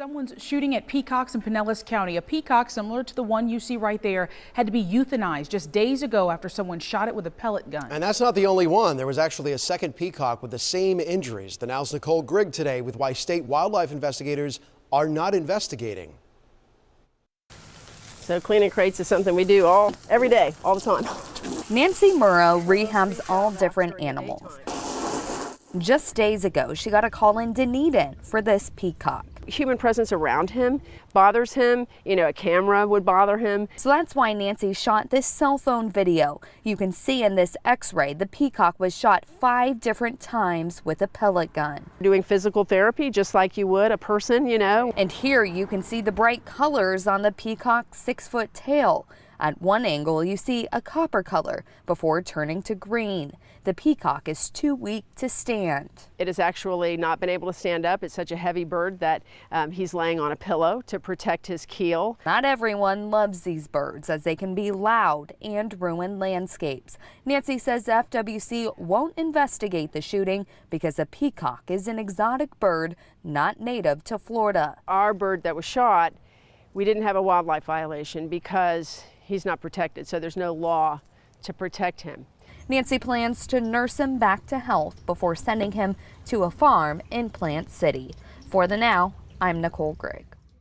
Someone's shooting at peacocks in Pinellas County. A peacock similar to the one you see right there had to be euthanized just days ago after someone shot it with a pellet gun. And that's not the only one. There was actually a second peacock with the same injuries. The Now's Nicole Grigg today with why state wildlife investigators are not investigating. So cleaning crates is something we do all every day, all the time. Nancy Murrow rehabs all different animals. Just days ago, she got a call in Dunedin for this peacock. Human presence around him bothers him. You know, a camera would bother him. So that's why Nancy shot this cell phone video. You can see in this x-ray the peacock was shot five different times with a pellet gun. Doing physical therapy just like you would a person, you know. And here you can see the bright colors on the peacock's six-foot tail. At one angle, you see a copper color before turning to green. The peacock is too weak to stand. It has actually not been able to stand up. It's such a heavy bird that um, he's laying on a pillow to protect his keel. Not everyone loves these birds as they can be loud and ruin landscapes. Nancy says FWC won't investigate the shooting because a peacock is an exotic bird not native to Florida. Our bird that was shot, we didn't have a wildlife violation because he's not protected, so there's no law to protect him. Nancy plans to nurse him back to health before sending him to a farm in Plant City. For the now, I'm Nicole Grigg.